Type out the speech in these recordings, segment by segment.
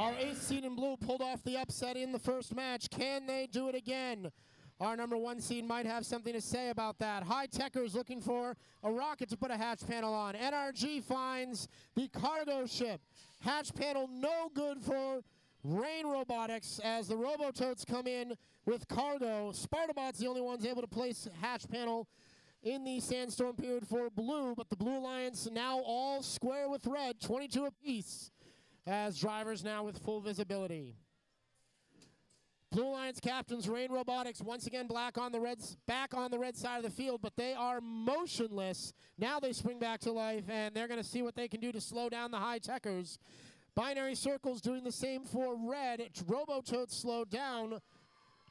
Our eighth seed in blue pulled off the upset in the first match. Can they do it again? Our number one seed might have something to say about that. High Techers looking for a rocket to put a hatch panel on. NRG finds the cargo ship. Hatch panel no good for Rain Robotics as the Robototes come in with cargo. Spartabot's the only ones able to place hatch panel in the Sandstorm period for blue, but the Blue Alliance now all square with red, 22 apiece, as drivers now with full visibility. Blue Alliance captains Rain Robotics once again black on the reds back on the red side of the field, but they are motionless. Now they spring back to life, and they're going to see what they can do to slow down the high techers. Binary Circles doing the same for red. Robototes slowed down,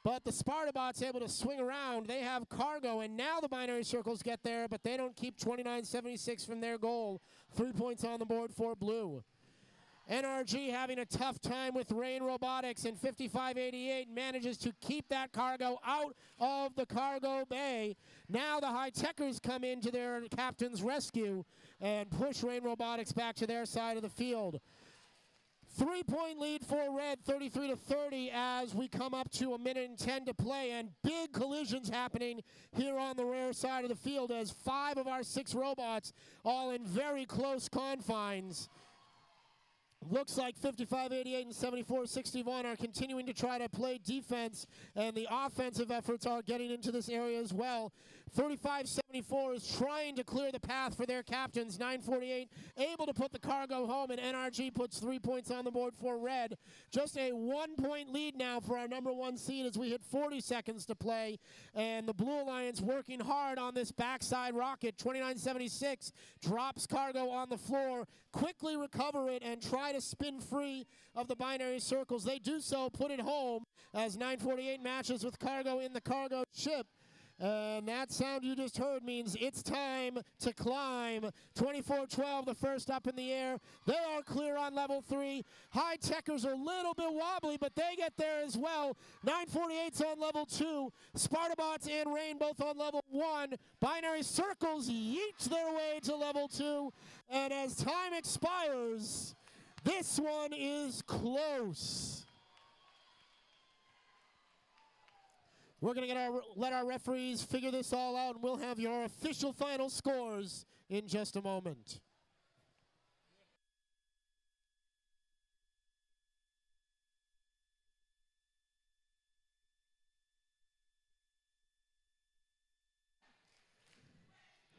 but the Spartabot's able to swing around. They have cargo, and now the Binary Circles get there, but they don't keep 29.76 from their goal. Three points on the board for blue. NRG having a tough time with Rain Robotics and 5588 manages to keep that cargo out of the cargo bay. Now the high techers come into their captain's rescue and push Rain Robotics back to their side of the field. Three point lead for red, 33 to 30 as we come up to a minute and 10 to play and big collisions happening here on the rear side of the field as five of our six robots all in very close confines. Looks like 55 88 and 74 61 are continuing to try to play defense, and the offensive efforts are getting into this area as well. 35 74 is trying to clear the path for their captains. 948 able to put the cargo home, and NRG puts three points on the board for red. Just a one point lead now for our number one seed as we hit 40 seconds to play, and the Blue Alliance working hard on this backside rocket. 2976 drops cargo on the floor, quickly recover it, and try to spin free of the binary circles. They do so, put it home as 948 matches with cargo in the cargo ship. And that sound you just heard means it's time to climb. 24-12, the first up in the air. They are clear on level three. High techers are a little bit wobbly, but they get there as well. 948's on level two. Spartabots and Rain both on level one. Binary circles yeet their way to level two. And as time expires, this one is close. We're going to let our referees figure this all out, and we'll have your official final scores in just a moment.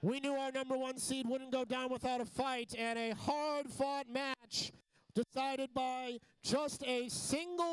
We knew our number one seed wouldn't go down without a fight, and a hard fought match decided by just a single